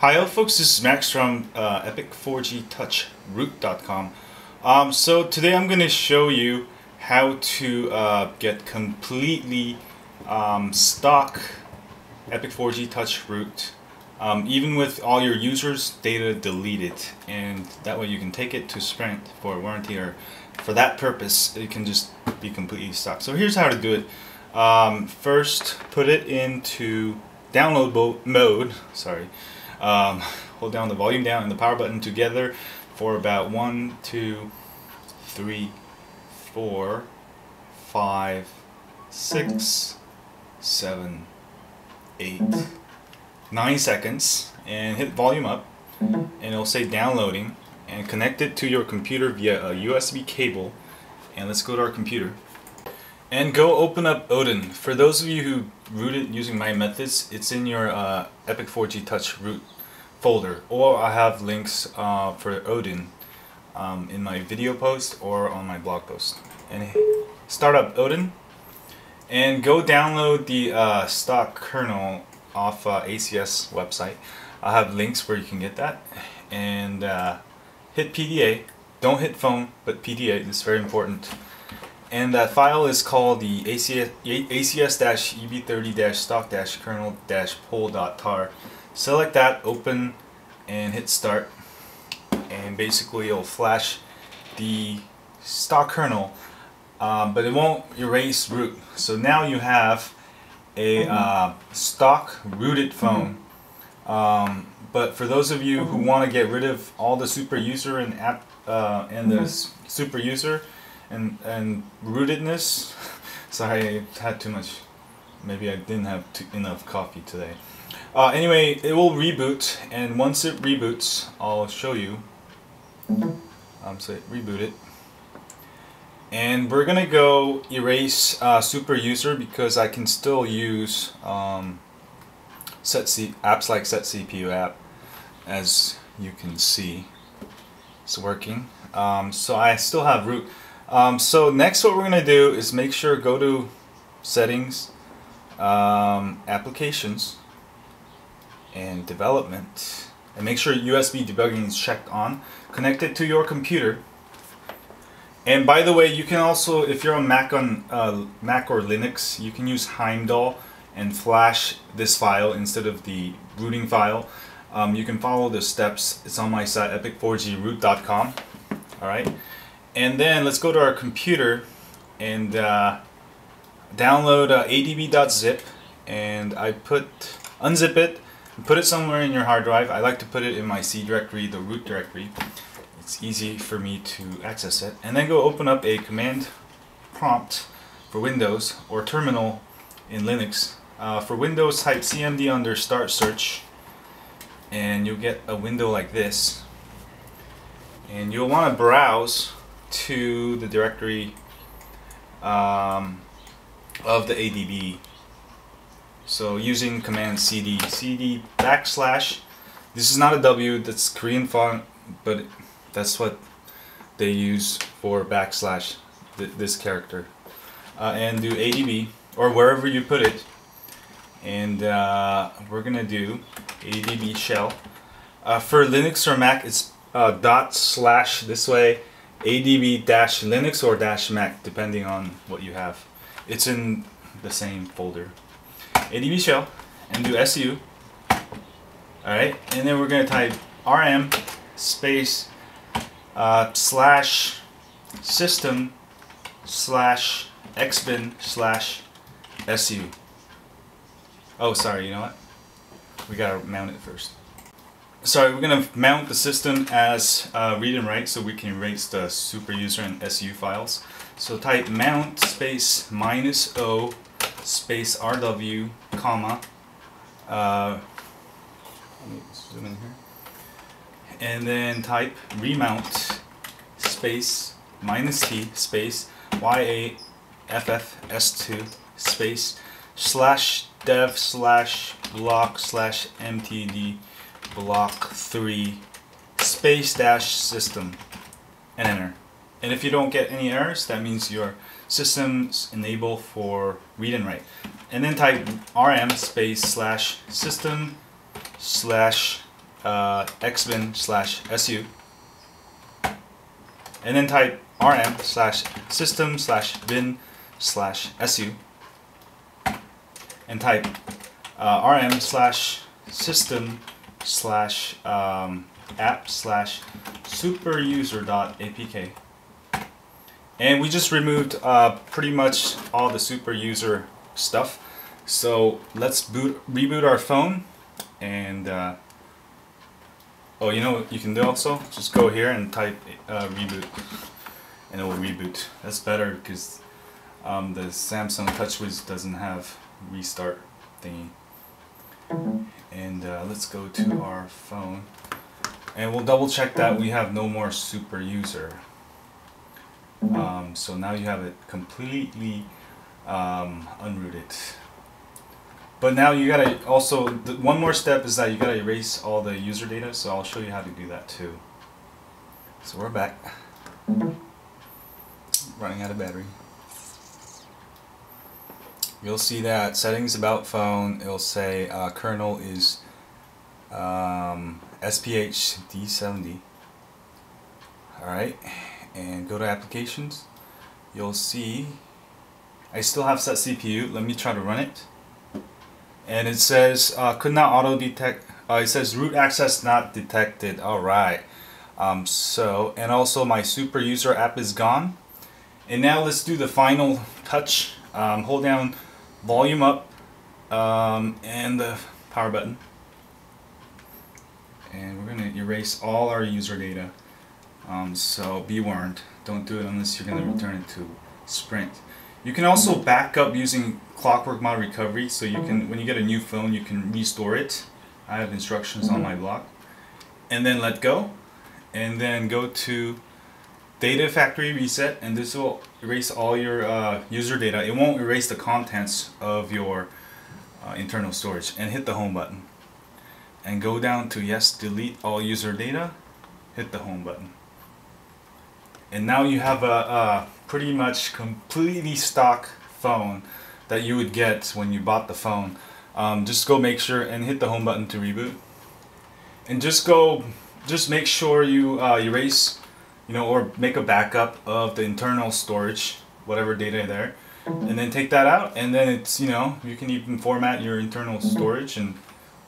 Hi, hello folks, this is Max from uh, Epic4GTouchRoot.com. Um, so today I'm going to show you how to uh, get completely um, stock Epic 4G Touch root, um, even with all your users' data deleted, and that way you can take it to Sprint for warranty or for that purpose, it can just be completely stock. So here's how to do it. Um, first, put it into download mode. Sorry um, hold down the volume down and the power button together for about one, two, three, four, five, six, seven, eight, nine seconds and hit volume up and it'll say downloading and connect it to your computer via a USB cable and let's go to our computer and go open up Odin. For those of you who rooted using my methods, it's in your uh, Epic 4G Touch root folder. Or I have links uh, for Odin um, in my video post or on my blog post. And start up Odin and go download the uh, stock kernel off uh, ACS website. I have links where you can get that. And uh, hit PDA. Don't hit phone, but PDA. Is very important and that file is called the acs-eb30-stock-kernel-pol.tar. Select that, open, and hit start, and basically it'll flash the stock kernel, um, but it won't erase root. So now you have a mm-hmm. uh, stock rooted phone. Um, but for those of you who want to get rid of all the super user and app uh, and the mm-hmm. super user, and and rootedness. Sorry, I had too much. Maybe I didn't have too, enough coffee today. Uh, anyway, it will reboot, and once it reboots, I'll show you. Um, so reboot it. And we're gonna go erase uh, super user because I can still use um, set C apps like SetCPU app, as you can see, it's working. Um, so I still have root. Um, so next what we're going to do is make sure go to settings, um, applications, and development. And make sure USB debugging is checked on. Connect it to your computer. And by the way, you can also, if you're on Mac on uh, Mac or Linux, you can use Heimdall and flash this file instead of the rooting file. Um, you can follow the steps. It's on my site, epic4groot.com. All right. And then let's go to our computer and uh, download uh, adb.zip and I put, unzip it, and put it somewhere in your hard drive. I like to put it in my C directory, the root directory. It's easy for me to access it. And then go open up a command prompt for Windows or terminal in Linux. Uh, for Windows, type cmd under start search and you'll get a window like this. And you'll want to browse to the directory um, of the ADB. So using command cd, cd backslash, this is not a W, that's Korean font, but that's what they use for backslash th this character. Uh, and do ADB, or wherever you put it. And uh, we're gonna do ADB shell. Uh, for Linux or Mac, it's uh, dot slash this way adb dash linux or dash mac depending on what you have. It's in the same folder. Adb shell and do su alright and then we're gonna type rm space uh, slash system slash xbin slash su oh sorry you know what? We gotta mount it first sorry, we're going to mount the system as uh, read and write so we can erase the super user and SU files. So type mount space minus O space RW comma uh, let me zoom in here and then type remount space minus T space YAFFS2 space slash dev slash block slash mtd block 3 space dash system and enter. And if you don't get any errors, that means your system's enabled for read and write. And then type rm space slash system slash uh, xbin slash su and then type rm slash system slash bin slash su and type uh, rm slash system slash um, app slash superuser.apk and we just removed uh, pretty much all the super user stuff. So let's boot reboot our phone and uh, oh you know what you can do also? Just go here and type uh, reboot. And it will reboot. That's better because um, the Samsung TouchWiz doesn't have restart thingy and uh, let's go to our phone. And we'll double check that we have no more super user. Um, so now you have it completely um, unrooted. But now you gotta also one more step is that you gotta erase all the user data so I'll show you how to do that too. So we're back. Running out of battery you'll see that settings about phone it'll say uh, kernel is um, SPH D70 alright and go to applications. You'll see I still have SetCPU let me try to run it. And it says uh, could not auto detect uh, it says root access not detected alright. Um, so and also my super user app is gone. And now let's do the final touch. Um, hold down volume up um, and the power button. And we're going to erase all our user data. Um, so be warned don't do it unless you're going to return it to Sprint. You can also back up using ClockworkMod Recovery so you can when you get a new phone you can restore it. I have instructions on my blog and then let go. And then go to data factory reset and this will erase all your uh, user data. It won't erase the contents of your uh, internal storage and hit the home button. And go down to yes delete all user data hit the home button. And now you have a, a pretty much completely stock phone that you would get when you bought the phone. Um, just go make sure and hit the home button to reboot. And just go just make sure you uh, erase you know, or make a backup of the internal storage, whatever data there, and then take that out, and then it's, you know, you can even format your internal storage, and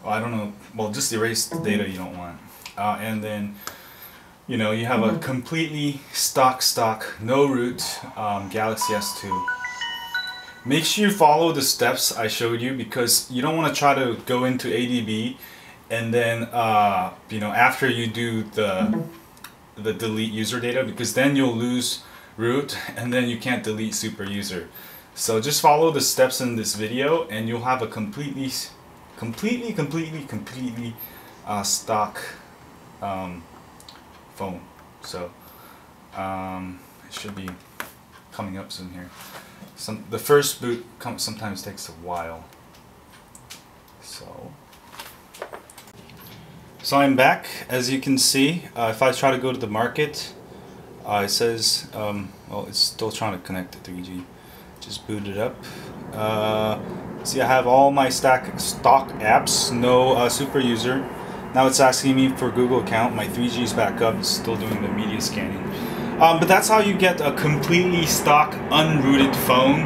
well, I don't know, well, just erase the data you don't want, uh, and then, you know, you have a completely stock stock, no root um, Galaxy S2. Make sure you follow the steps I showed you because you don't want to try to go into ADB and then, uh, you know, after you do the the delete user data because then you'll lose root and then you can't delete super user. So just follow the steps in this video and you'll have a completely, completely, completely, completely uh, stock um, phone. So um, it should be coming up soon here. Some the first boot sometimes takes a while. So. So I'm back. As you can see, uh, if I try to go to the market, uh, it says, um, well, it's still trying to connect to 3G. Just boot it up. Uh, see, I have all my stack stock apps, no uh, super user. Now it's asking me for Google account. My 3G is back up. It's still doing the media scanning. Um, but that's how you get a completely stock unrooted phone.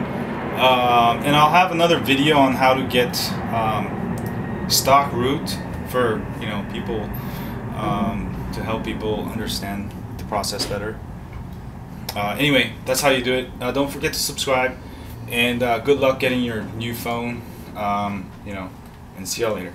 Um, and I'll have another video on how to get um, stock root for you know people um, to help people understand the process better. Uh, anyway, that's how you do it. Uh, don't forget to subscribe, and uh, good luck getting your new phone. Um, you know, and see y'all later.